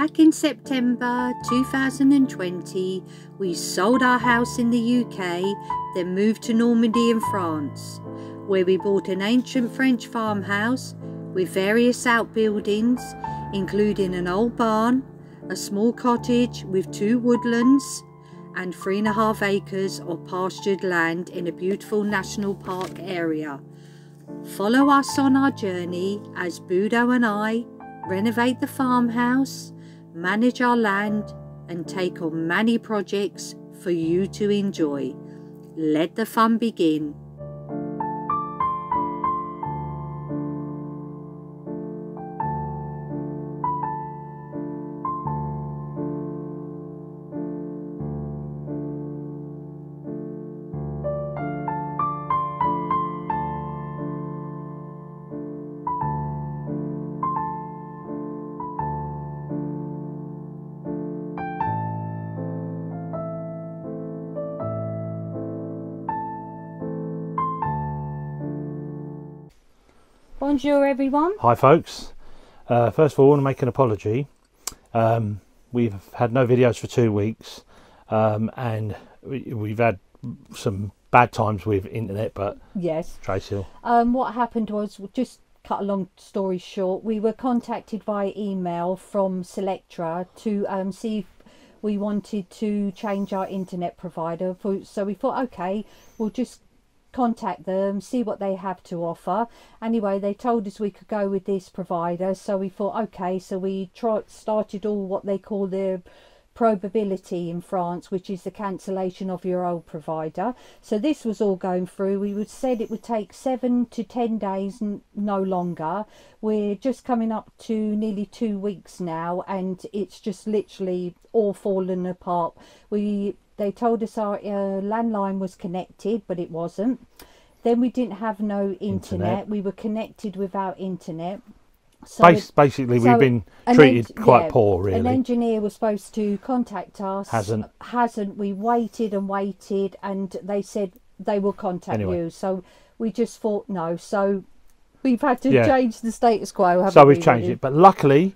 Back in September 2020, we sold our house in the UK, then moved to Normandy in France, where we bought an ancient French farmhouse with various outbuildings, including an old barn, a small cottage with two woodlands, and three and a half acres of pastured land in a beautiful national park area. Follow us on our journey as Budo and I renovate the farmhouse, manage our land, and take on many projects for you to enjoy. Let the fun begin. Bonjour everyone. Hi folks. Uh, first of all, I want to make an apology. Um, we've had no videos for two weeks um, and we, have had some bad times with internet, but yes, Tracy. Um, what happened was just cut a long story short. We were contacted by email from Selectra to um, see if we wanted to change our internet provider. For, so we thought, okay, we'll just contact them, see what they have to offer. Anyway, they told us we could go with this provider, so we thought, okay, so we tried, started all what they call the portability in France, which is the cancellation of your old provider. So this was all going through. We would said it would take seven to ten days, no longer. We're just coming up to nearly two weeks now, and it's just literally all fallen apart. We they told us our uh, landline was connected, but it wasn't. Then we didn't have no internet. internet. We were connected without internet. So Bas basically, so we've been treated quite yeah, poor, really. An engineer was supposed to contact us. Hasn't. Hasn't. We waited and waited, and they said they will contact anyway. you. So we just thought no. So we've had to yeah. change the status quo. so we've we, changed really? it, but luckily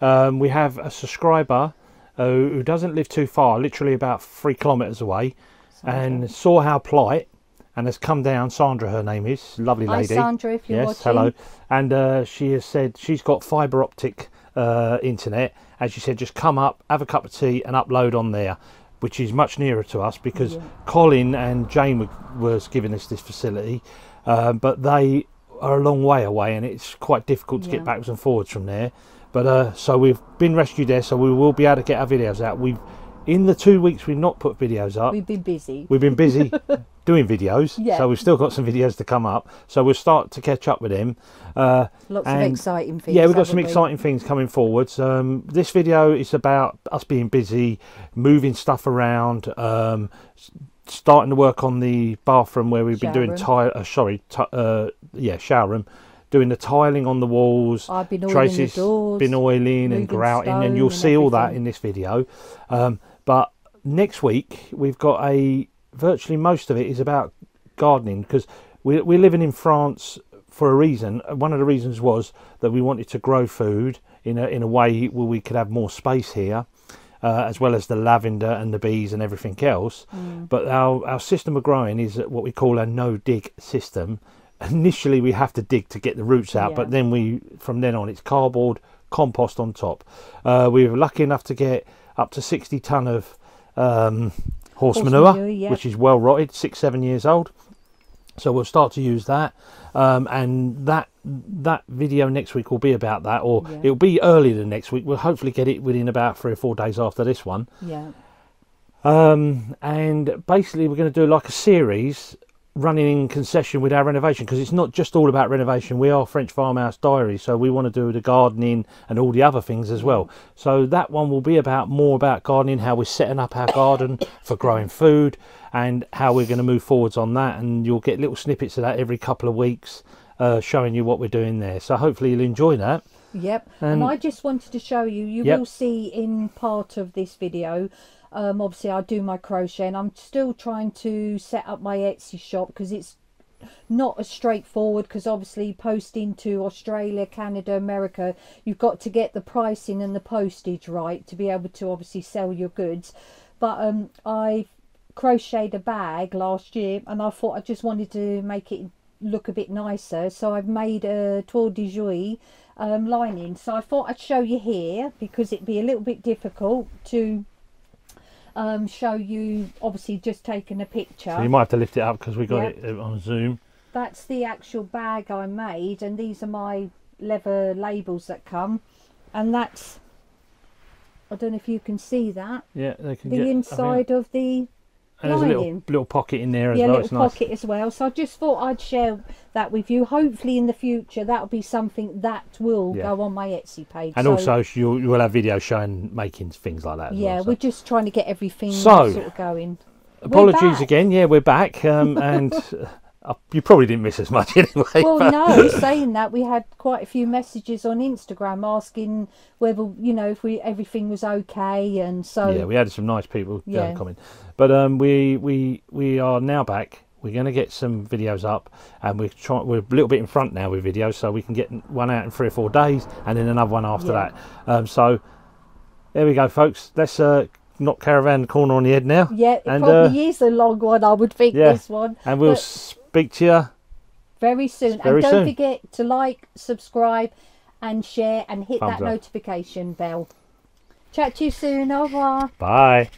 um, we have a subscriber who doesn't live too far, literally about three kilometres away, Sandra. and saw our plight and has come down. Sandra, her name is lovely lady. Hi, Sandra, if you're yes, watching. hello. And uh, she has said she's got fibre optic uh, internet, and she said just come up, have a cup of tea, and upload on there, which is much nearer to us because yeah. Colin and Jane were, was giving us this facility, uh, but they are a long way away, and it's quite difficult to yeah. get backwards and forwards from there. But uh, so we've been rescued there, so we will be able to get our videos out. We've in the two weeks we've not put videos up. We've been busy. We've been busy doing videos, yeah. so we've still got some videos to come up. So we'll start to catch up with them. Uh, Lots of exciting things. Yeah, we've got some we? exciting things coming forwards. Um, this video is about us being busy, moving stuff around, um, starting to work on the bathroom where we've shower been doing tile. Uh, sorry, uh, yeah, shower room doing the tiling on the walls. I've been oiling Tracy's the doors, been oiling and grouting, and you'll see all that in this video. Um, but next week we've got a virtually most of it is about gardening because we're, we're living in France for a reason. One of the reasons was that we wanted to grow food in a in a way where we could have more space here. Uh, as well as the lavender and the bees and everything else. Mm. But our, our system of growing is what we call a no dig system, initially we have to dig to get the roots out, yeah. but then we from then on it's cardboard compost on top. Uh, we were lucky enough to get up to 60 ton of um, horse, horse, manure, manure yeah. which is well rotted, six seven years old. So we'll start to use that, um, and that that video next week will be about that, or yeah. it'll be earlier than next week. We'll hopefully get it within about three or four days after this one. Yeah. Um, and basically, we're going to do like a series running in concession with our renovation because it's not just all about renovation. We are French Farmhouse Diary, so we want to do the gardening and all the other things as well. So that one will be about more about gardening, how we're setting up our garden for growing food, and how we're going to move forwards on that. And you'll get little snippets of that every couple of weeks, uh, showing you what we're doing there. So hopefully you'll enjoy that. Yep. And, and I just wanted to show you. You yep. will see in part of this video um, obviously I do my crochet and I'm still trying to set up my Etsy shop because it's not as straightforward because obviously posting to Australia, Canada, America, you've got to get the pricing and the postage right to be able to obviously sell your goods. But um, I crocheted a bag last year and I thought I just wanted to make it look a bit nicer so I've made a toile de Jouy um, lining so I thought I'd show you here because it'd be a little bit difficult to um, show you obviously just taking a picture. So you might have to lift it up because we got yep. it on zoom. That's the actual bag I made and these are my leather labels that come. And that's I don't know if you can see that. Yeah they can the get, inside of the and there's a little, little pocket in there as yeah, well. little nice. pocket as well. So I just thought I'd share that with you. Hopefully in the future that'll be something that will yeah. go on my Etsy page. And so, also you'll, you'll have videos showing making things like that. yeah, well, so. we're just trying to get everything so, sort of going. Apologies again. Yeah, we're back. Um, and you probably didn't miss as much anyway. Well, no. Saying that, we had quite a few messages on Instagram asking whether you know if we everything was okay, and so yeah, we had some nice people yeah. comment. But um, we we we are now back. We're going to get some videos up, and we're trying. We're a little bit in front now with videos, so we can get one out in three or four days, and then another one after yeah. that. Um, so there we go, folks. Let's uh, knock caravan corner on the head now. Yeah, it and, probably uh, is a long one. I would think yeah, this one, and we'll. But speak to you very soon. Very and don't soon. forget to like, subscribe, and share, and hit Thumbs that up. notification bell. Chat to you soon. Au revoir. Bye.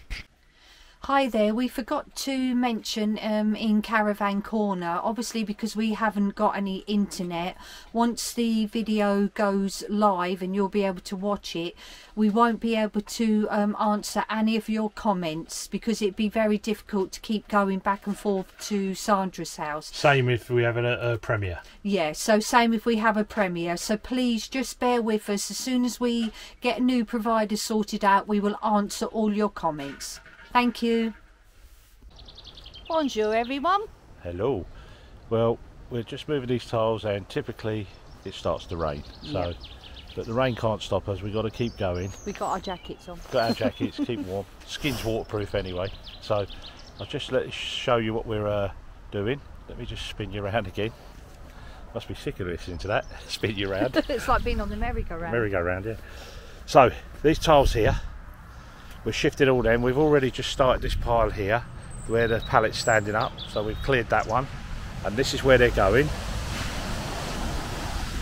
Hi there, we forgot to mention um, in Caravan Corner, obviously because we haven't got any internet, once the video goes live and you'll be able to watch it, we won't be able to um, answer any of your comments because it'd be very difficult to keep going back and forth to Sandra's house. Same if we have a, a premiere. Yeah, so same if we have a premiere. So please just bear with us. As soon as we get a new provider sorted out, we will answer all your comments. Thank you. Bonjour everyone. Hello. Well, we're just moving these tiles and typically it starts to rain. So yep. but the rain can't stop us, we've got to keep going. We got our jackets on. Got our jackets, keep warm. Skin's waterproof anyway. So I'll just let show you what we're uh, doing. Let me just spin you around again. Must be sick of listening to that. Spin you around. it's like being on the merry-go-round. Merry-go-round, yeah. So these tiles here we've shifted all them. We've already just started this pile here where the pallet's standing up. So we've cleared that one. And this is where they're going.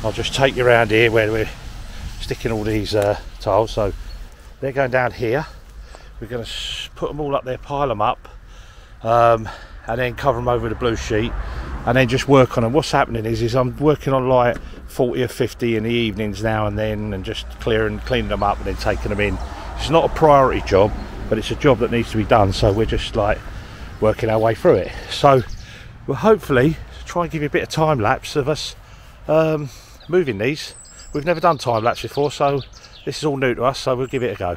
I'll just take you around here where we're sticking all these uh, tiles. So they're going down here. We're going to put them all up there pile them up um, and then cover them over the blue sheet and then just work on them what's happening is is I'm working on like 40 or 50 in the evenings now and then and just clearing cleaning them up and then taking them in it's not a priority job, but it's a job that needs to be done. So we're just like working our way through it. So we'll hopefully try and give you a bit of time lapse of us um, moving these. We've never done time lapse before, so this is all new to us. So we'll give it a go.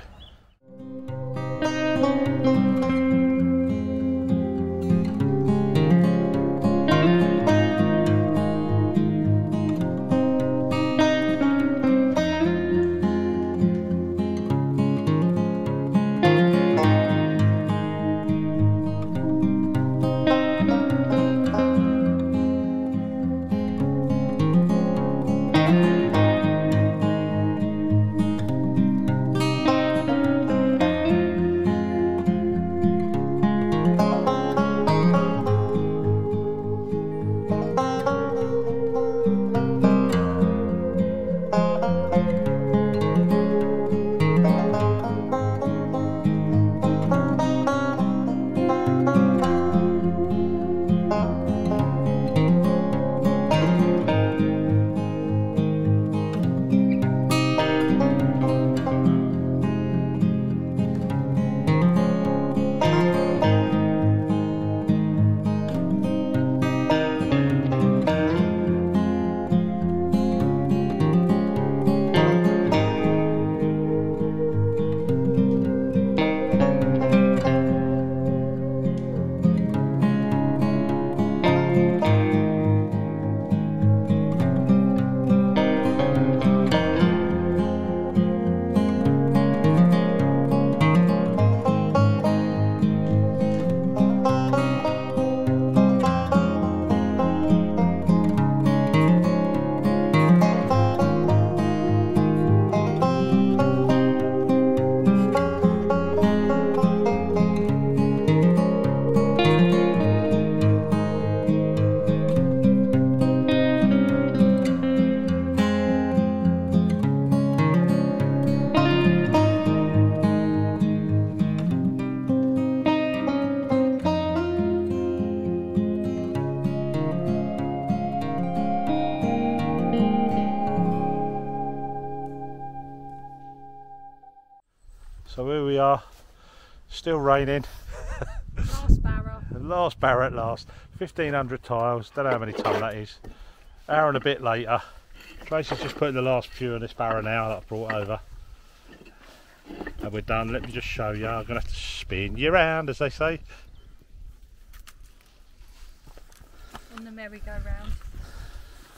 Still raining. Last barrow. Last barrow at last. 1500 tiles, don't know how many ton that is. Hour and a bit later. Tracy's just putting the last few in this barrow now that I've brought over. And we're done. Let me just show you. I'm going to have to spin you around, as they say. On the merry-go-round.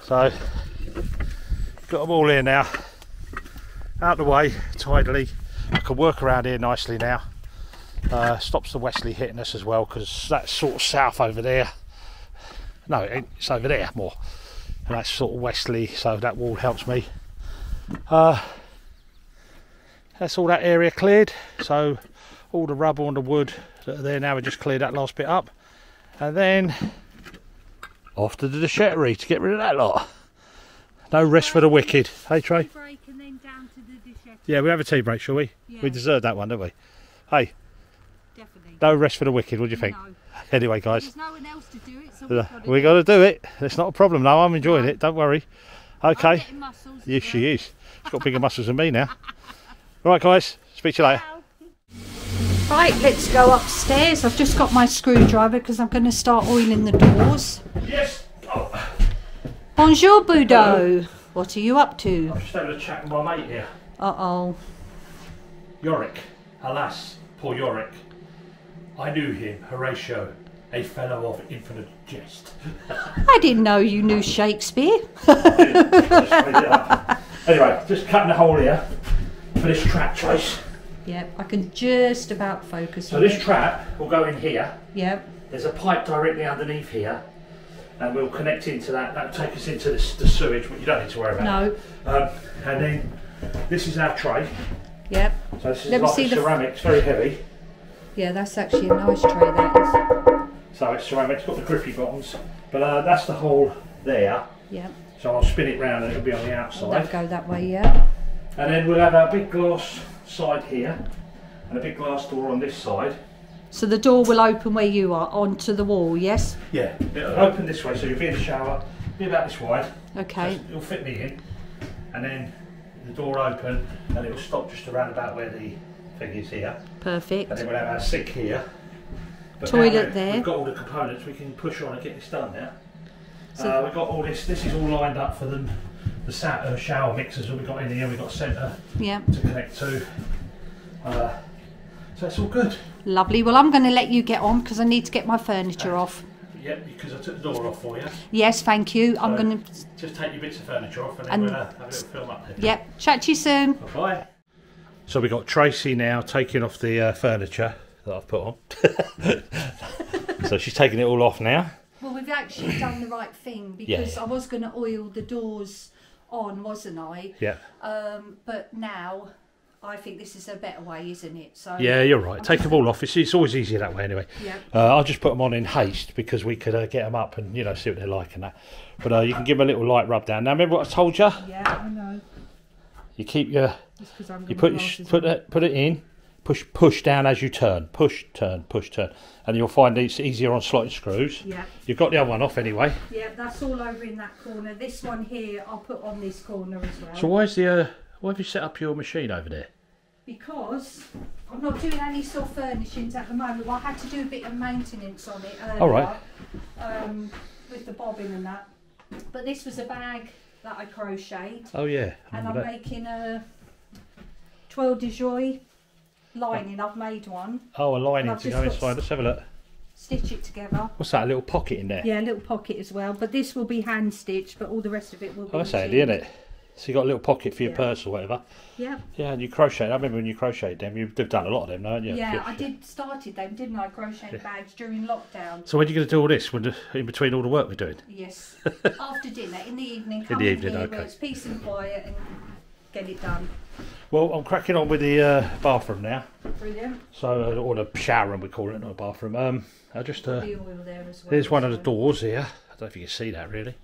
So, got them all here now. Out the way, tidily. I can work around here nicely now. Uh, stops the westerly hitting us as well because that's sort of south over there. No, it's over there more. And that's sort of westerly, so that wall helps me. Uh, that's all that area cleared. So all the rubble and the wood that are there now, we just cleared that last bit up. And then off to the déchetterie to get rid of that lot. No rest for the wicked. Hey Trey? Break and then down to the. Yeah, we have a tea break, shall we? Yeah, We deserve that one, don't we? Hey. No rest for the wicked, what do you think? No. Anyway, guys, There's no one else to do it, so we've got to do got to do it. It's not a problem. No, I'm enjoying No. it. Don't worry. I'm Okay. getting muscles Yes, well. she is. She's got bigger muscles than me now. Right, guys. Speak to you later. Right, let's go upstairs. I've just got my screwdriver because I'm going to start oiling the doors. Yes. Oh, Bonjour, Budo. What are you up to? I'm just having a chat with my mate here. Uh oh. Yorick. Alas, poor Yorick. I knew him, Horatio, a fellow of infinite jest. I didn't know you knew Shakespeare. anyway, just cutting a hole here for this trap trace. Yep, I can just about focus So on this it. trap will go in here. Yep, There's a pipe directly underneath here, and we'll connect into that. That'll take us into this, the sewage, but you don't need to worry about. no, Um, and then this is our tray. yep. So this is Let like ceramic. It's very heavy. Yeah, that's actually a nice tray, that So it's ceramic. It's got the grippy bottoms. But uh, that's the hole there. Yep, So I'll spin it round and it'll be on the outside. that'll go that way, yeah. And then we'll have our big glass side here, and a big glass door on this side. So the door will open where you are, onto the wall, yes? Yeah, it'll open this way, so you'll be in the shower, be about this wide. Okay, So it'll fit me in, and then the door open, and it'll stop just around about where the thing is here. perfect. And then we'll have our sink here. But Toilet there. We've got all the components we can push on and get this done now. So- uh, we've got all this. This is all lined up for them. The sa- uh, shower mixers that we've got in here. We've got centre Yeah, to connect to. Uh, so it's all good. lovely. Well, I'm going to let you get on because I need to get my furniture off. Yep, because I took the door off for you. Yes, thank you. I'm going to, Just take your bits of furniture off and then we'll uh, have a little film up there. yep, chat to you soon. Bye. So we've got Tracy now taking off the uh, furniture that I've put on. so she's taking it all off now. Well, we've actually done the right thing because I was going to oil the doors on, wasn't I? Yeah. Um, but now I think this is a better way, isn't it? So Yeah, you're right. Take them all off. It's, it's always easier that way anyway. Yeah. Uh, I'll just put them on in haste because we could uh, get them up and you know see what they're like and that. But uh, you can give them a little light rub down. Now remember what I told you? Yeah, I know. You keep your Just 'cause I'm you put your, glass sh- as put it put it in. Push push down as you turn. Push turn push turn, and you'll find it's easier on slotted screws. Yeah, You've got the other one off anyway. yeah, that's all over in that corner. This one here, I'll put on this corner as well. So why's the uh, why have you set up your machine over there? because I'm not doing any sort of furnishings at the moment. Well, I had to do a bit of maintenance on it earlier, All right. um, with the bobbin and that. But this was a bag that I crocheted, Oh yeah. I and I'm that. making a toile de Jouy lining. I've made one. Oh, a lining to go inside. Let's have a look. Stitch it together. What's that? A little pocket in there. Yeah, a little pocket as well. But this will be hand stitched, but all the rest of it will be. Oh, that's handy, isn't it? So you got a little pocket for your Yeah. purse or whatever. Yeah, Yeah, and you crochet. I remember when you crocheted them. You've done a lot of them, haven't you? yeah. I did started them, didn't I? Crocheting bags during lockdown. So when are you going to do all this? When in between all the work we're doing? Yes. After dinner, in the evening, the come in, evening, here okay. where it's peace and quiet and get it done. Well, I'm cracking on with the uh, bathroom now. Brilliant. So, uh, or the shower room we call it, not a bathroom. Um, I just uh, The oil there as well. there's one of the doors here. I don't know if you can see that really.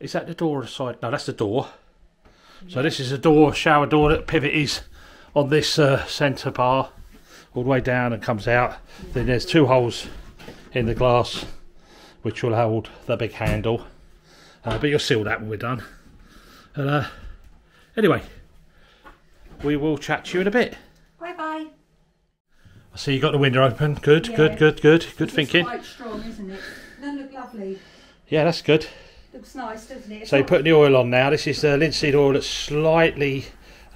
Is that the door or side? No, that's the door. So this is a door, shower door that pivot is on this uh, centre bar, all the way down and comes out. Then there's two holes in the glass, which will hold the big handle. Uh, but you'll seal that when we're done. And uh, anyway, we will chat to you in a bit. Bye bye. I see you got the window open. Good, Yeah. good, good, good. Good It's thinking. quite strong, isn't it? Doesn't look lovely. Yeah, that's good. Looks nice, doesn't it? It's So you're putting the oil on now. This is the linseed oil that's slightly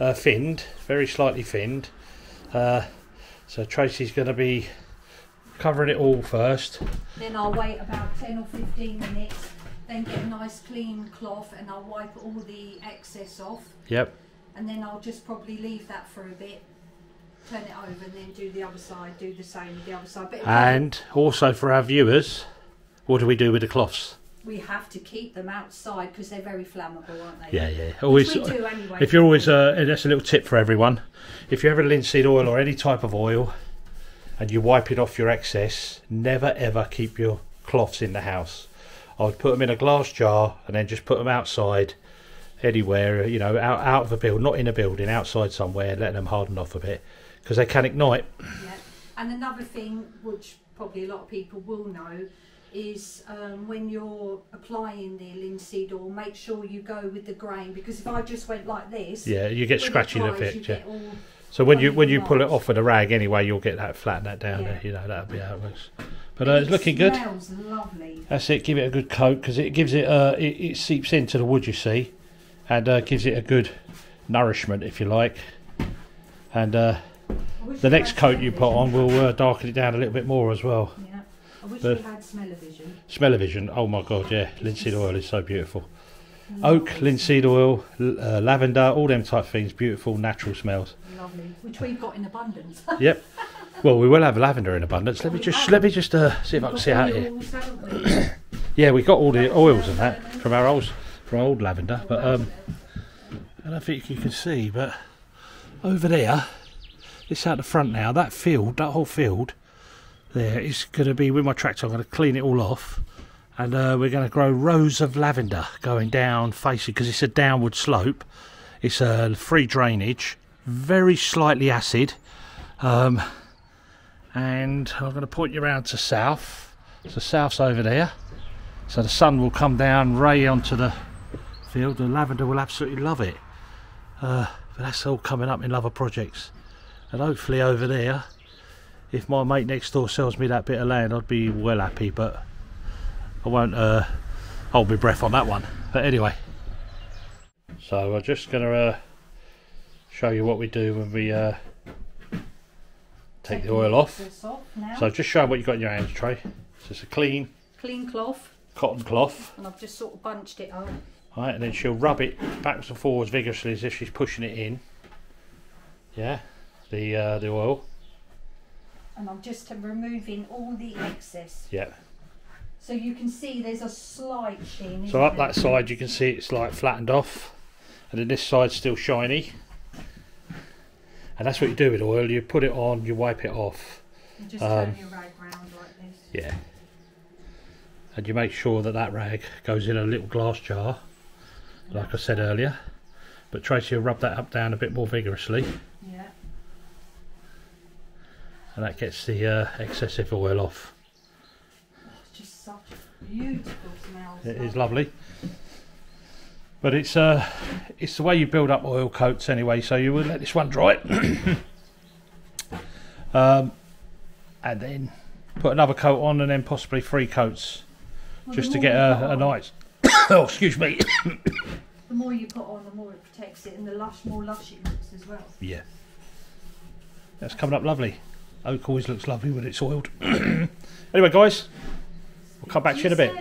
uh, thinned, very slightly thinned. Uh, so Tracy's going to be covering it all first. Then I'll wait about 10 or 15 minutes, then get a nice clean cloth and I'll wipe all the excess off. Yep. And then I'll just probably leave that for a bit, turn it over and then do the other side, do the same with the other side. But And also for our viewers, what do we do with the cloths? we have to keep them outside because they're very flammable, aren't they? Yeah, yeah. Always. we do anyway. If you're always, uh, that's a little tip for everyone. If you have a linseed oil or any type of oil, and you wipe it off your excess, never ever keep your cloths in the house. I would put them in a glass jar and then just put them outside, anywhere, you know, out out of a building, not in a building, outside somewhere, letting them harden off a bit because they can ignite. Yeah. And another thing, which probably a lot of people will know, is um, when you're applying the linseed oil, make sure you go with the grain because if I just went like this, Yeah, you get scratchy dries, bit. Yeah. So when you when you pull it off with a rag anyway, you'll get that flatten that down Yeah. there. You know that'll be how it works. But uh, it's it looking good. Lovely. That's it. Give it a good coat because it gives it uh, it, it seeps into the wood you see, and uh, gives it a good nourishment if you like. And uh, the next coat you put on will uh, darken it down a little bit more as well. Yeah. I wish But- we had smell-o-vision. Smell-o-vision. Oh my god, yeah, linseed oil is so beautiful. Oak, linseed oil, uh, lavender, all them type of things. Beautiful natural smells. Lovely. Which we've got in abundance. Yep. Well, we will have lavender in abundance. Let me just let me just uh, see if I can see out here. Oils? Yeah, we got all the oils and that from our old our old lavender, but um, I don't think you can see, but over there, it's out the front now. That field, that whole field, there is going to be with my tractor. I'm going to clean it all off, and uh, we're going to grow rows of lavender going down, facing because it's a downward slope. It's a free drainage, very slightly acid, um, and I'm going to point you around to south. So south's over there. So the sun will come down, ray onto the field. The lavender will absolutely love it. Uh, but that's all coming up in other projects. And hopefully over there, if my mate next door sells me that bit of land, I'd be well happy. But I won't uh, hold my breath on that one. But anyway, so I'm just going to uh, show you what we do when we uh, take the oil off. off. So just show what you've got in your hands, Trey. So it's a clean Clean cloth, cotton cloth. and I've just sort of bunched it up. Right, and then she'll rub it backwards and forwards vigorously as if she's pushing it in. Yeah, the uh, the oil. And I'm just removing all the excess. Yeah. So you can see there's a slight sheen. So up there? that side you can see it's like flattened off, and then this side's still shiny. And that's what you do with oil. You put it on, you wipe it off. You just um, turn your rag round like this. Yeah. And you make sure that that rag goes in a little glass jar, like I said earlier. But Tracy will rub that up down a bit more vigorously. Yeah. and that gets the uh, excessive oil off. It's just such a beautiful smell. It is lovely, but it's uh, it's the way you build up oil coats anyway. So you will let this one dry, um, and then put another coat on, and then possibly three coats, Well, just to get a, a nice. oh, excuse me. The more you put on, the more it protects it, and the lush, more lush it looks as well. yeah, that's coming up lovely. Oak always looks lovely when it's oiled. anyway, guys, we'll come back to you in a bit.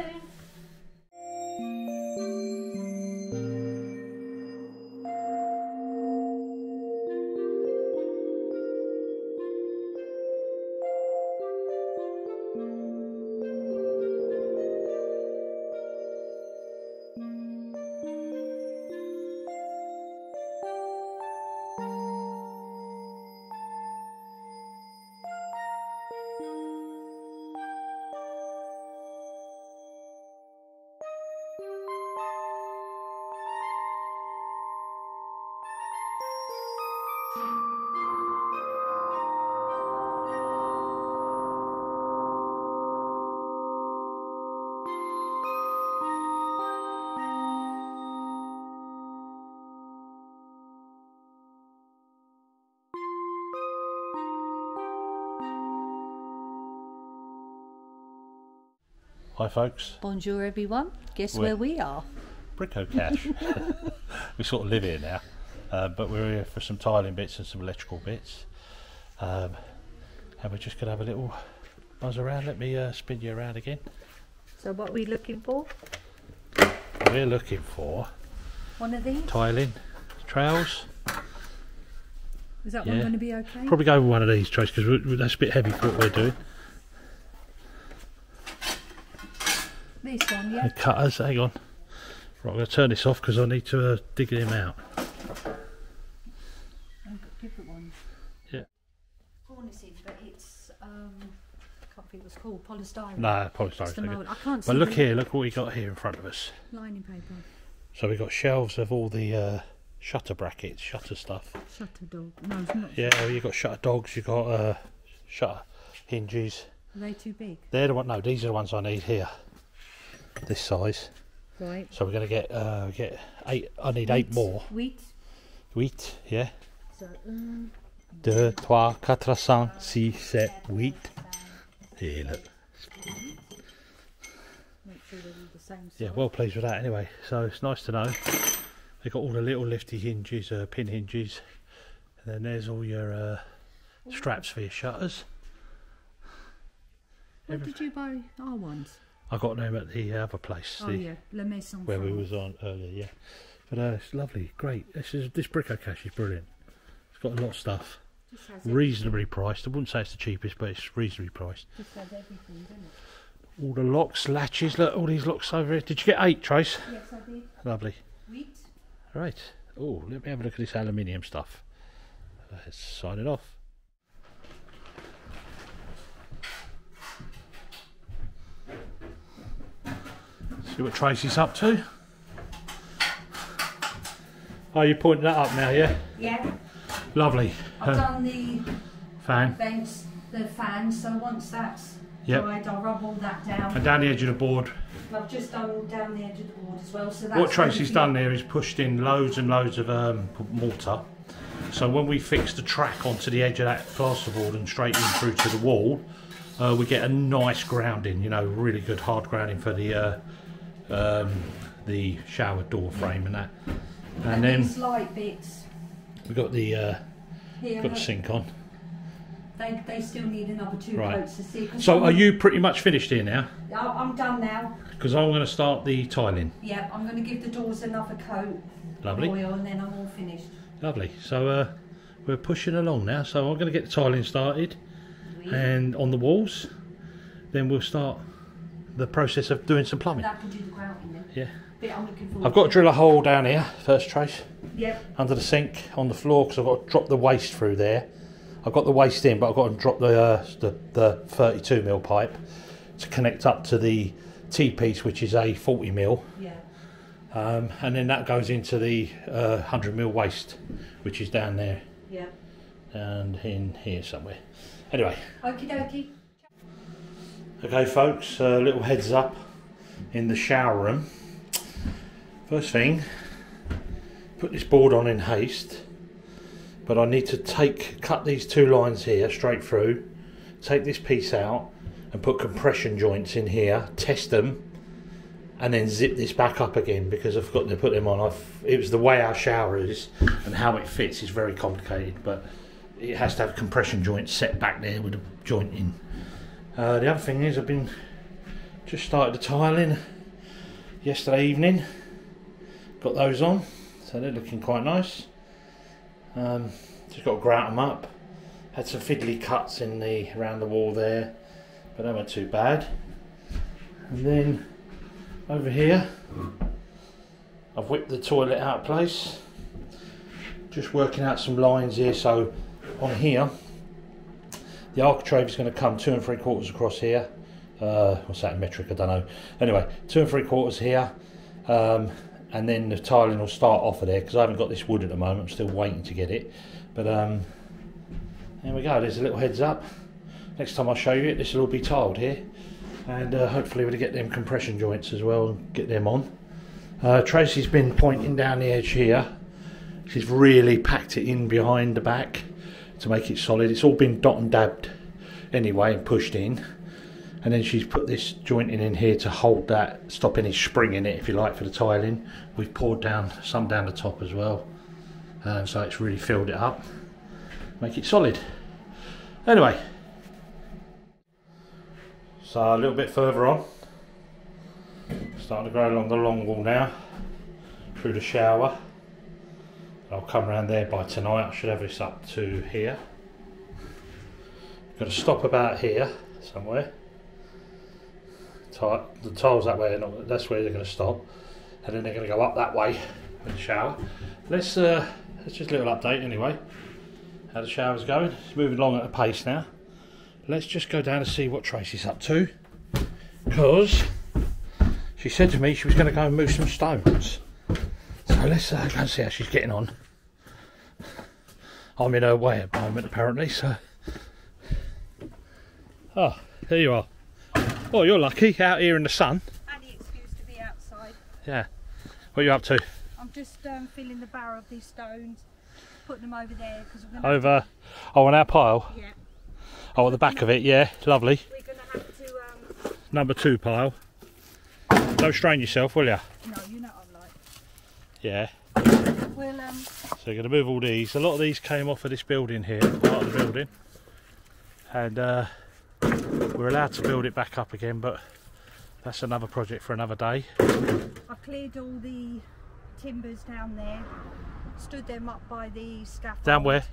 Hi, folks. Bonjour, everyone. Guess We're- where we are? Brico Cash. we sort of live here now, uh, but we're here for some tiling bits and some electrical bits. Um, and we're just going to have a little buzz around. Let me uh, spin you around again. So, what are we looking for? We're looking for One of these? tiling, trails. Is that Yeah. one going to be okay? Probably go with one of these, Trace, because that's a bit heavy for what we're doing. This one, The yeah. cutters, hang on. Right, I'm going to turn this off because I need to uh, dig them out. I've got different ones. Yeah. Cornicing, but it's, um, I can't think what it's called, polystyrene. No, It's polystyrene. mould. I can't see But look here, look what we got here in front of us. Lining paper. So we've got shelves of all the uh, shutter brackets, shutter stuff. Shutter dog. No, it's not. Yeah, you've got shutter dogs, you've got uh, shutter hinges. Are they too big? They're the one. No, these are the ones I need here. This size. Right. So we're gonna get uh, get eight. I need eight more. Wheat. Wheat, yeah. So, um, Deux, trois, quatre, cinq, six, sept, huit. Here, look. sure they're all the same size. Yeah, well pleased with that anyway. So it's nice to know. They've got all the little lifty hinges, uh, pin hinges. And then there's all your uh, straps for your shutters. Where did you buy our ones? I got them at the other place. Oh, the, yeah. La Maison where we was on earlier, yeah. But uh, it's lovely, great. This is this Brico Cash is brilliant. It's got a lot of stuff, Just has, every- reasonably priced. I wouldn't say it's the cheapest, but it's reasonably priced. just has everything, doesn't it? All the locks, latches, look, all these locks over here. Did you get eight, Trace? Yes, I did. Lovely. Wheat. Right. Oh, let me have a look at this aluminium stuff. Let's sign it off. See what Tracy's up to. Oh, you're pointing that up now, yeah? Yeah, Lovely. I've Uh, done the fan. vents, the fans, so once that's Yep. dried, I'll rub all that down. And down the edge of the board. And I've just done down the edge of the board as well, so that's What Tracy's done there is pushed in loads and loads of um, mortar. So when we fix the track onto the edge of that plasterboard and straight in through to the wall, uh, we get a nice grounding. You know, really good hard grounding for the uh, um, the shower door frame and that. And And then these light bits we got the uh, here, got the sink on. they, they still need another two Right. coats to see. So I'm- are you pretty much finished here now? I'm done now. Because I'm going to start the tiling. Yeah, I'm going to give the doors another coat Lovely. of oil and then I'm all finished. Lovely. So uh, we're pushing along now. So I'm going to get the tiling started and on the walls. Then we'll start the process of doing some plumbing. Do the grouting then. Yeah. Bit I'm looking forward I've got to to. drill a hole down here, first trace, Yep. under the sink, on the floor, because I've got to drop the waste through there. I've got the waste in, but I've got to drop the uh, the, the 32 mil pipe to connect up to the T piece, which is a 40 mil, Yeah. um, and then that goes into the uh, 100 mil waste, which is down there Yeah. and in here somewhere. Anyway, Okie dokie. Okay, folks, a little heads up in the shower room. First thing, put this board on in haste, but I need to take cut these two lines here straight through, take this piece out, and put compression joints in here, test them, and then zip this back up again because I've got to put them on. I've, it was the way our shower is and how it fits is very complicated, but it has to have compression joints set back there with a joint in. Uh, the other thing is I've been just started the tiling yesterday evening. Got those on, so they're looking quite nice. Um, just got to grout them up. Had some fiddly cuts in the around the wall there, but they weren't too bad. And then over here, I've whipped the toilet out of place. Just working out some lines here. So on here, the architrave is going to come two and three quarters across here. Uh, what's that in metric? I don't know. Anyway, two and three quarters here, um, and then the tiling will start off of there because I haven't got this wood at the moment. I'm still waiting to get it. But um, there we go. There's a little heads up. Next time I show you it, this will all be tiled here, and uh, hopefully we'll get them compression joints as well and get them on. Uh, Tracy's been pointing down the edge here. She's really packed it in behind the back to make it solid. It's all been dot and dabbed anyway and pushed in. and then she's put this jointing in here to hold that, stop any spring in it if you like for the tiling. We've poured down some down the top as well, um, so it's really filled it up, make it solid. Anyway, so a little bit further on, starting to go along the long wall now, through the shower. I'll come around there by tonight. I should have this up to here. Got to stop about here somewhere. The tiles that way, not, that's where they're going to stop, and then they're going to go up that way with the shower. Let's uh, let's just a little update anyway. How the shower's going. It's moving along at a pace now. Let's just go down and see what Tracy's up to, because she said to me she was going to go and move some stones. So let's uh, go and see how she's getting on. I'm in her way at the moment, apparently. So, oh, there you are. Oh, you're lucky out here in the sun. Any excuse to be outside. Yeah. What are you up to? I'm just um, filling the barrel of these stones, putting them over there because we're gonna. Over. Oh, on our pile. Yeah, Oh, at the back of it. Yeah, lovely. we're gonna have to. Um, Number two pile. Don't strain yourself, will you? no, you know what I'm like. Yeah. We'll um, So you're going to move all these. A lot of these came off of this building here, part of the building, and uh, we're allowed to build it back up again. But that's another project for another day. I cleared all the timbers down there, stood them up by the scaffold. Down where?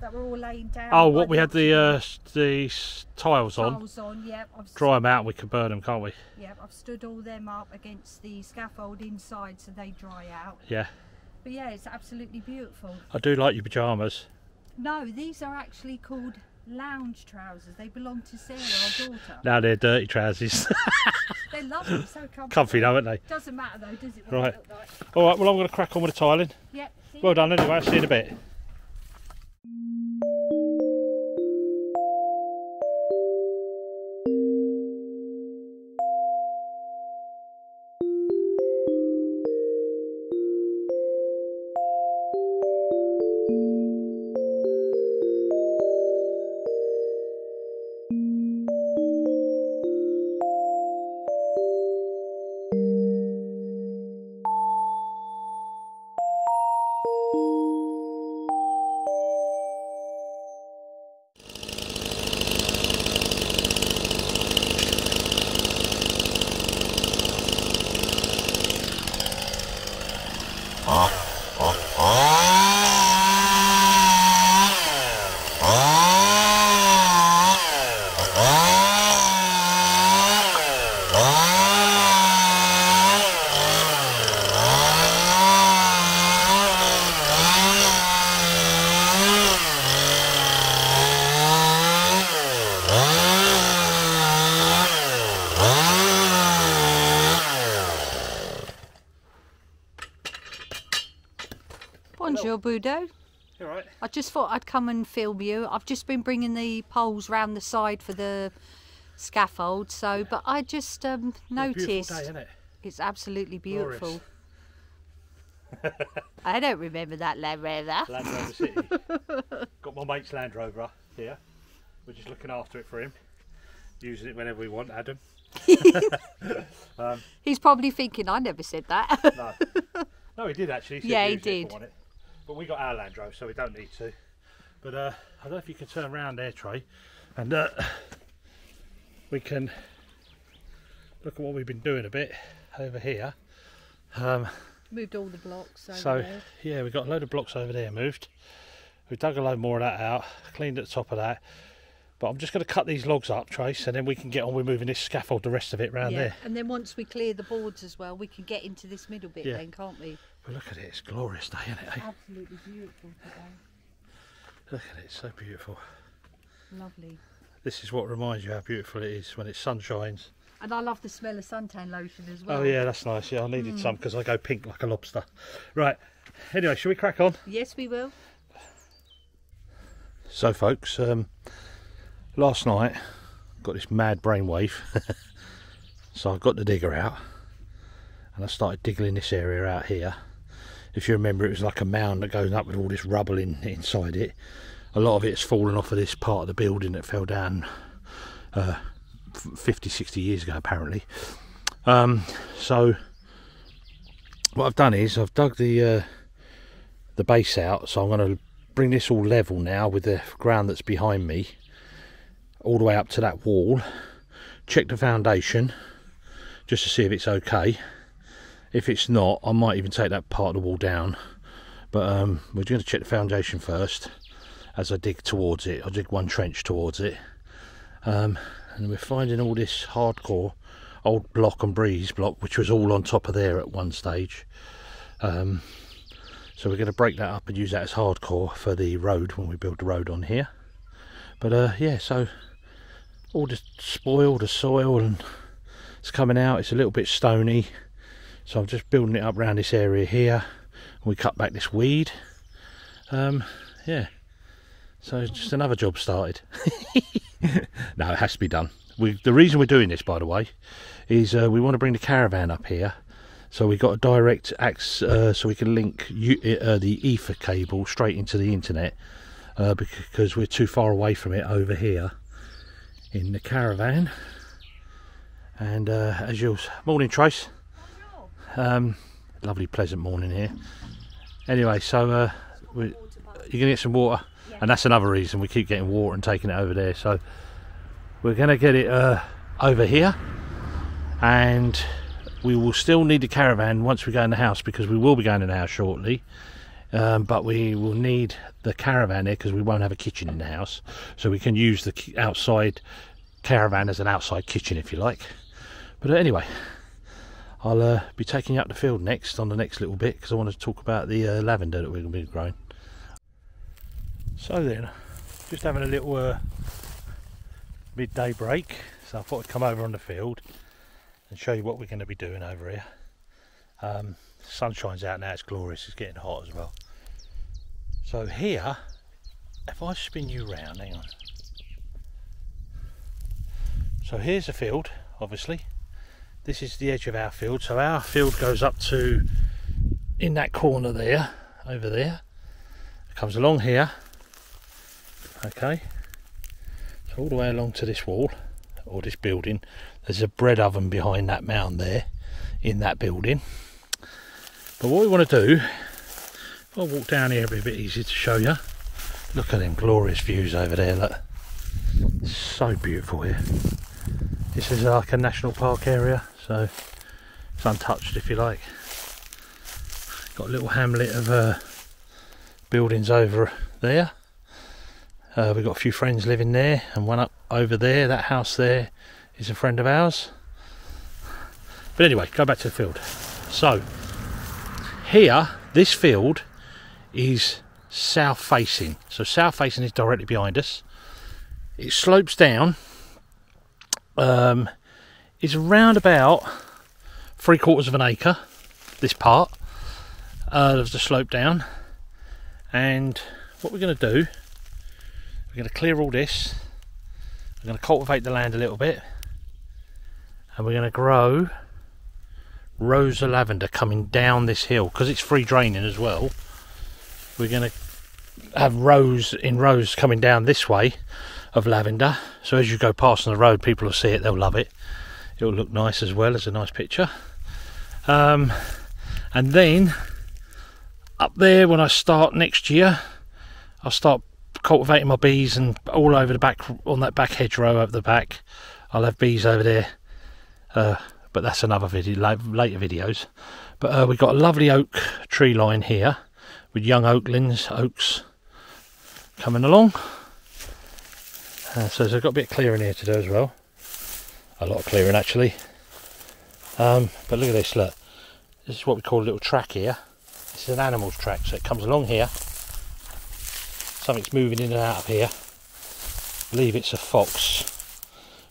That were all laying down. Oh, what we had the uh, the tiles on. tiles on. Yep, I've Dry them out. We can burn them, can't we? Yep, I've stood all them up against the scaffold inside so they dry out. Yeah. But yeah, it's absolutely beautiful. I do like your pajamas. No, these are actually called lounge trousers. They belong to Sarah, our daughter. Now they're dirty trousers. They're lovely, so. Comfy though, aren't they? Doesn't matter though, does it? What Right. Like? All right. Well, I'm going to crack on with the tiling. Yep. Well done. Anyway, I'll see you in a bit. All right? I just thought I'd come and film you. I've just been bringing the poles round the side for the scaffold. So, but I just um, noticed day, it? it's absolutely beautiful. I don't remember that Land Rover. Land Rover City. Got my mate's Land Rover here. We're just looking after it for him. Using it whenever we want, Adam. He's probably thinking I never said that. No. no, he did actually. said Yeah, he use it if we did. But we got our Land Rover, so we don't need to. But uh, I don't know if you can turn around there, Trey, and uh, we can look at what we've been doing a bit over here. Um, Moved all the blocks over so there. yeah, we've got a load of blocks over there moved. We dug a load more of that out, cleaned at the top of that. But I'm just going to cut these logs up, Trace, and then we can get on with moving this scaffold, the rest of it round yeah. there. And then once we clear the boards as well, we can get into this middle bit Yeah. then, can't we? But look at it, it's a glorious day, isn't it? eh? Absolutely beautiful today. Look at it, it's so beautiful. Lovely. This is what reminds you how beautiful it is when it sun shines. And I love the smell of suntan lotion as well. Oh yeah, that's nice. Yeah, I needed some because I go pink like a lobster. Right. Anyway, shall we crack on? Yes, we will. So, folks, um, last night got this mad brainwave. so I got the digger out and I started digging this area out here. If you remember, it was like a mound that goes up with all this rubble in inside it. A lot of it's fallen off of this part of the building that fell down uh, 50, 60 years ago, apparently. Um, so what I've done is I've dug the uh, the base out, so I'm going to bring this all level now with the ground that's behind me, all the way up to that wall. Check the foundation just to see if it's okay. If it's not, I might even take that part of the wall down. But um, we're going to check the foundation first as I dig towards it. I'll dig one trench towards it. Um, and we're finding all this hardcore old block and breeze block, which was all on top of there at one stage. Um, so we're going to break that up and use that as hardcore for the road when we build the road on here. But uh, yeah, so all the spoil, the soil, and it's coming out. It's a little bit stony, so I'm just building it up around this area here. We cut back this weed. Um, yeah, so just another job started. no, it has to be done. We, the reason we're doing this, by the way, is uh, we want to bring the caravan up here. So we've got a direct access, uh, so we can link uh, the ether cable straight into the internet uh, because we're too far away from it over here in the caravan. And uh, as you'll morning, Trace. Um, lovely, pleasant morning here. Anyway, so uh, you're gonna get some water. And that's another reason we keep getting water and taking it over there. So we're going to get it uh, over here. And we will still need the caravan once we go in the house because we will be going in the house shortly. Um, but we will need the caravan here because we won't have a kitchen in the house. So we can use the outside caravan as an outside kitchen if you like. But anyway I'll uh, be taking you up the field next on the next little bit because I want to talk about the uh, lavender that we're going to be growing so then, just having a little uh, midday break. So I thought I'd come over on the field and show you what we're going to be doing over here. Um, sun shines out now, it's glorious, it's getting hot as well. So here, if I spin you round, hang on. So here's the field, obviously. This is the edge of our field. So our field goes up to in that corner there, over there. It comes along here. Okay. So all the way along to this wall or this building there's a bread oven behind that mound there in that building. But what we want to do if I walk down here it'll be a bit easier to show you look at them glorious views over there. Look so beautiful here this is like a national park area so it's untouched if you like got a little hamlet of uh, buildings over there uh, we've got a few friends living there, and one up over there. That house there is a friend of ours. But anyway, go back to the field. So, here, this field is south facing. So, south facing is directly behind us. It slopes down. Um, it's around about three quarters of an acre, this part uh, of the slope down. And what we're going to do we're going to clear all this. We're going to cultivate the land a little bit. And we're going to grow rows of lavender coming down this hill because it's free draining as well. We're going to have rows in rows coming down this way of lavender. So as you go past on the road, people will see it, they'll love it. It'll look nice as well as a nice picture. Um, and then up there, when I start next year, I'll start cultivating my bees and all over the back on that back hedgerow over the back. I'll have bees over there, uh, but that's another video, later videos. But uh, we've got a lovely oak tree line here with young oaklings, oaks coming along. Uh, so there's got a bit of clearing here to do as well. A lot of clearing actually. Um, but look at this, look. This is what we call a little track here. This is an animal's track, so it comes along here something's moving in and out of here. I believe it's a fox.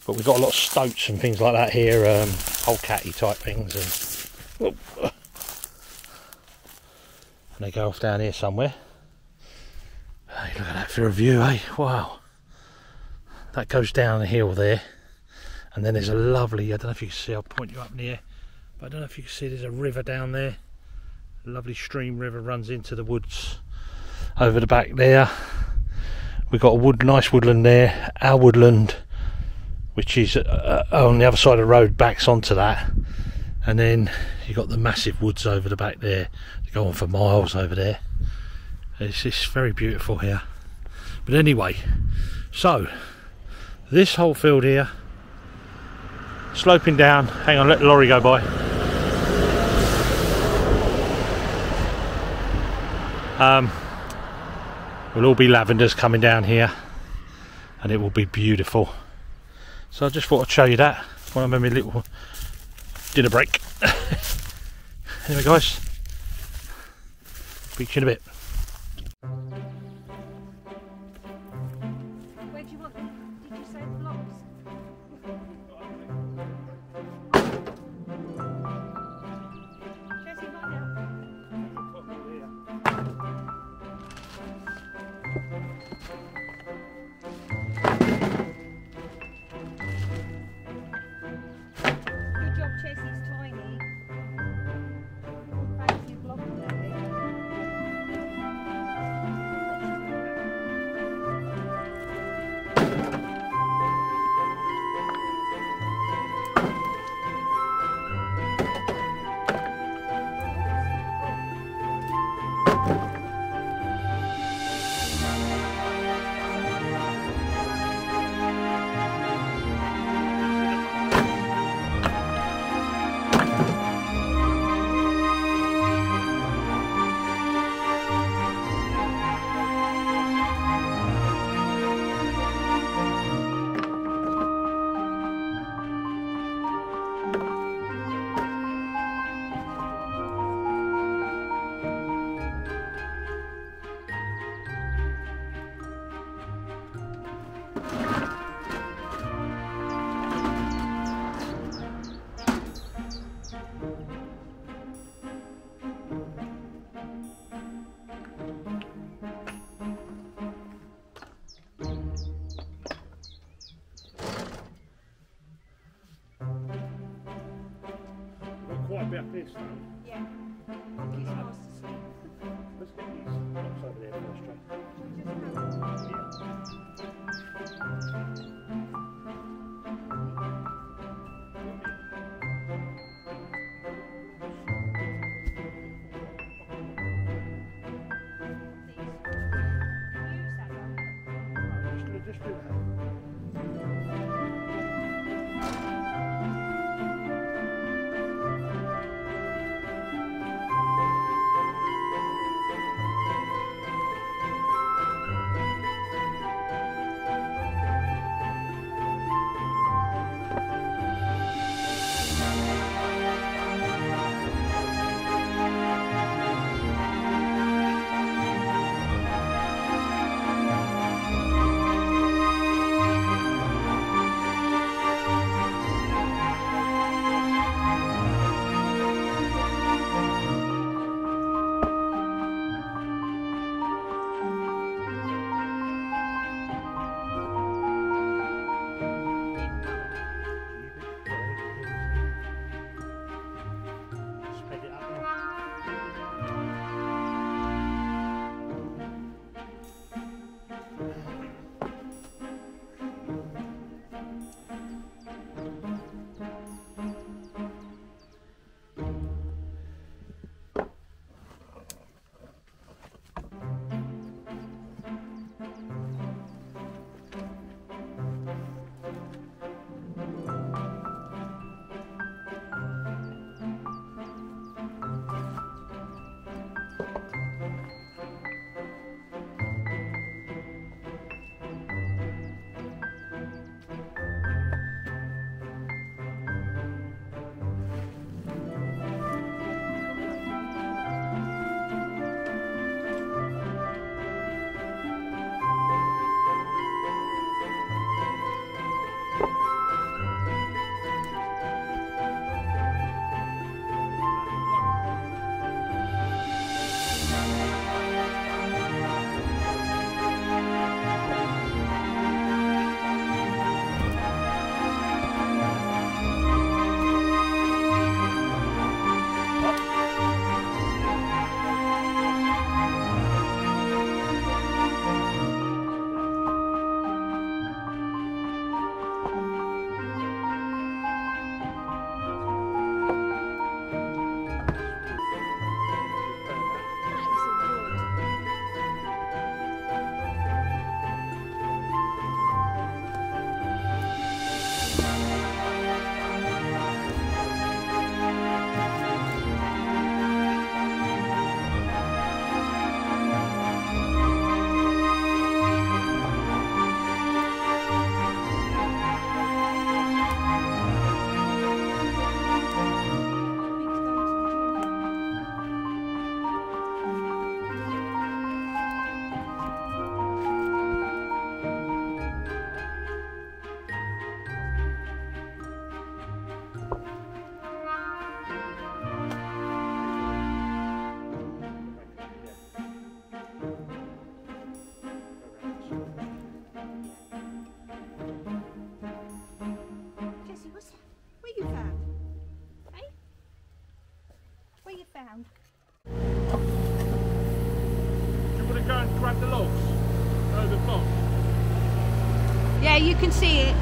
But we've got a lot of stoats and things like that here, um, catty type things. And, and they go off down here somewhere. Hey, look at that for a view, eh? Wow. That goes down the hill there. And then there's a lovely, I don't know if you can see, I'll point you up near. But I don't know if you can see, there's a river down there. A lovely stream river runs into the woods over the back there. We've got a wood, nice woodland there. Our woodland, which is uh, uh, on the other side of the road, backs onto that. And then you've got the massive woods over the back there. They go on for miles over there. It's just very beautiful here. But anyway, so this whole field here, sloping down. Hang on, let the lorry go by. Um, will all be lavenders coming down here, and it will be beautiful. So I just thought I'd show you that. One of my little dinner break. anyway, guys, speak to you in a bit. About can see it.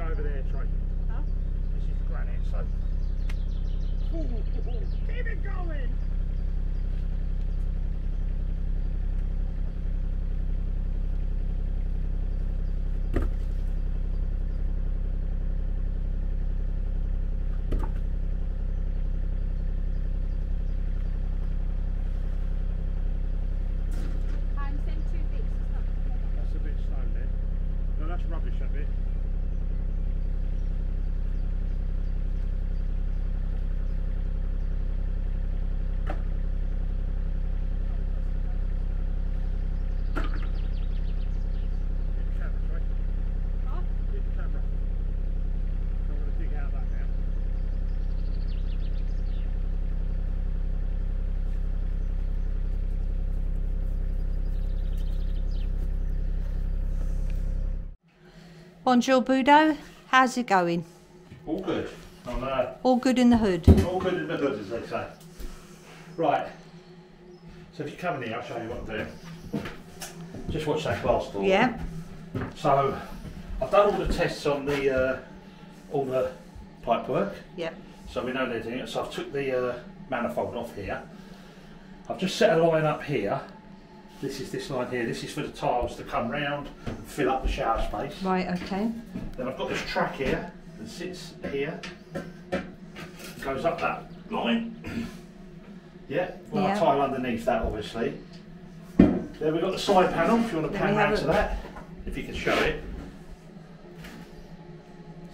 go over there, Trey. Huh? This is granite, so. Ooh, ooh, ooh. Keep it going! Bonjour, Budo. How's it going? All good. On, uh, All good in the hood. all good in the hood, as they say. Right. So if you come in here, I'll show you what I'm doing. Just watch that glass door. Yeah. So I've done all the tests on the uh, all the pipe work. Yep. So we know they're doing it. So I've took the uh, manifold off here. I've just set a line up here. This is this line here. This is for the tiles to come round and fill up the shower space. Right, okay. Then I've got this track here that sits here. Goes up that line. yeah, well Yeah. I tile underneath that obviously. Then we've got the side panel if you want to pan round to that. If you can show it.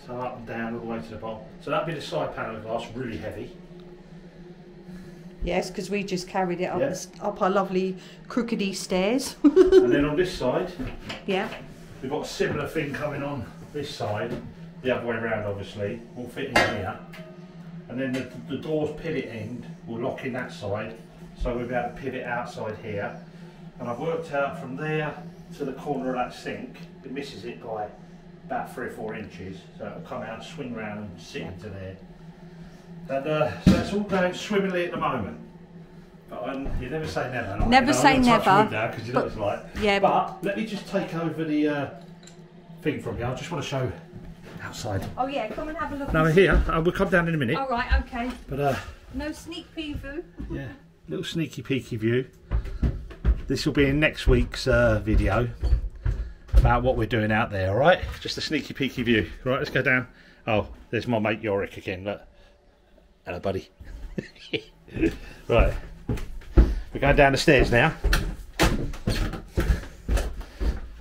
So up and down all the way to the bottom. So that'd be the side panel of glass, really heavy. Yes, because we just carried it up, Yeah. the up our lovely crookedy stairs. and then on this side, yeah. we've got a similar thing coming on this side, the other way around obviously, will fit in here. And then the, the door's pivot end will lock in that side, so we'll be able to pivot outside here. And I've worked out from there to the corner of that sink, it misses it by about three or four inches, so it'll come out, swing round and sit into there. And uh, so it's all going swimmingly at the moment. But um, you never say never. like, Never you know, say never, you know but- like. Yeah. But let me just take over the uh, thing from you. I just want to show outside. Oh yeah, come and have a look. Now we're here. Uh, we'll come down in a minute. All right, okay. But uh, No sneak peek view. yeah, little sneaky peeky view. This will be in next week's uh, video about what we're doing out there. All right, just a sneaky peeky view. Right, let's go down. Oh, there's my mate Yorick again. Look, hello, buddy. right, we're going down the stairs now.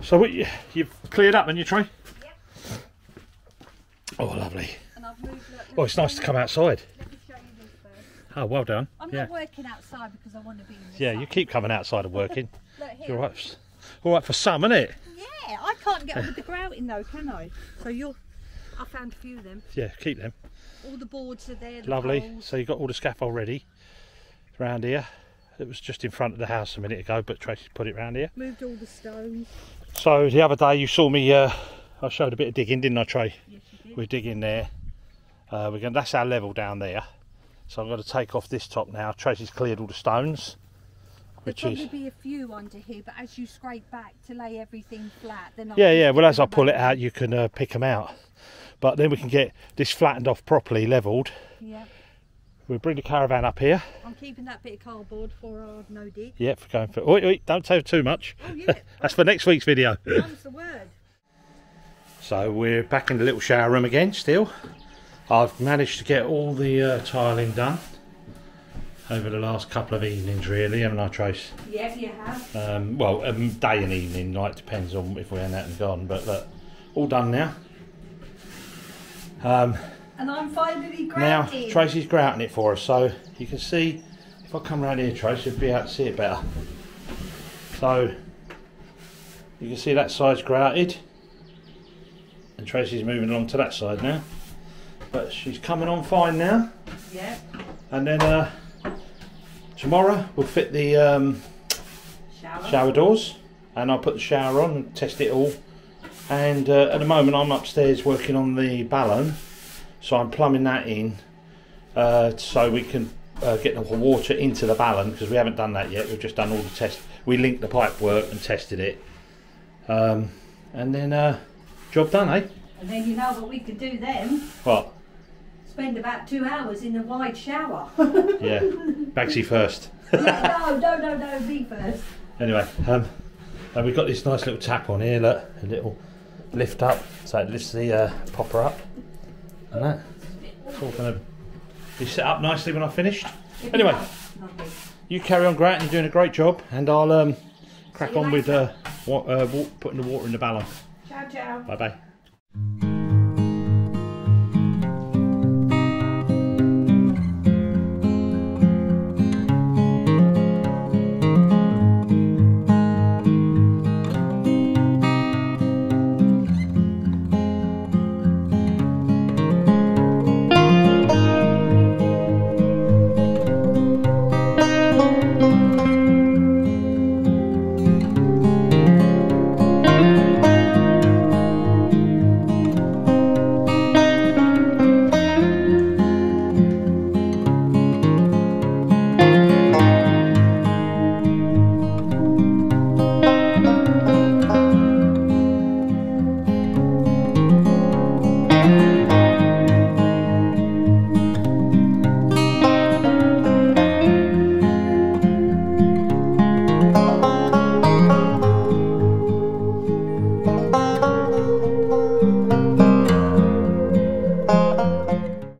So what you, you've cleared up, and you Troy? Oh, lovely. And I've moved. Look, Oh, it's nice to come outside. Let me show you this first. Oh, well done. I'm yeah. not working outside because I want to be in the Yeah, sun. you keep coming outside and working. Look. You're all right. All right for some, isn't it? Yeah, I can't get on with the grouting though, can I? So you're. I found a few of them. Yeah, keep them. All the boards are there. The Lovely. poles. So you've got all the scaffold ready around here. It was just in front of the house a minute ago, but Tracy put it round here. Moved all the stones. So the other day you saw me, uh, I showed a bit of digging, didn't I, Trey? Yes, you did. We're digging there. Uh, we're going. That's our level down there. So I'm going to take off this top now. Tracy's cleared all the stones, There'll which probably is be a few under here, but as you scrape back to lay everything flat, then I'll yeah, yeah. Well, as I pull it out, you can uh, pick them out. But then we can get this flattened off properly, levelled. Yeah, We'll bring the caravan up here. I'm keeping that bit of cardboard for our no dig. Yep, for going for. Oi, oi, don't say too much. Oh yeah, That's for next week's video. comes the word. So we're back in the little shower room again. Still, I've managed to get all the uh, tiling done over the last couple of evenings, really, haven't I, Trace? Yeah, you have. Um, well, um, day and evening, night depends on if we're in out and gone. But look, all done now. Um, And I'm finally now grouting. Tracy's grouting it for us, so you can see if I come around here, Tracy, you'll be able to see it better. So you can see that side's grouted, and Tracy's moving along to that side now. But she's coming on fine now, Yeah, and then uh, tomorrow we'll fit the um, shower. shower doors, and I'll put the shower on and test it all. And uh, at the moment, I'm upstairs working on the ballon, so I'm plumbing that in uh, so we can uh, get the water into the ballon because we haven't done that yet. We've just done all the tests. We linked the pipe work and tested it, um, and then uh, job done, eh? And then you know what we could do then? What? Spend about two hours in a wide shower. Yeah, Bagsy first. no, no, no, no, me first. Anyway, um, and we've got this nice little tap on here, look, a little lift up, so it lifts the uh, popper up, and that. It's all going to be set up nicely when I've finished. Anyway, you carry on, Grant, you're doing a great job, and I'll um, crack on with uh, later. wa- uh, wa- putting the water in the ballon. Ciao, ciao. Bye bye.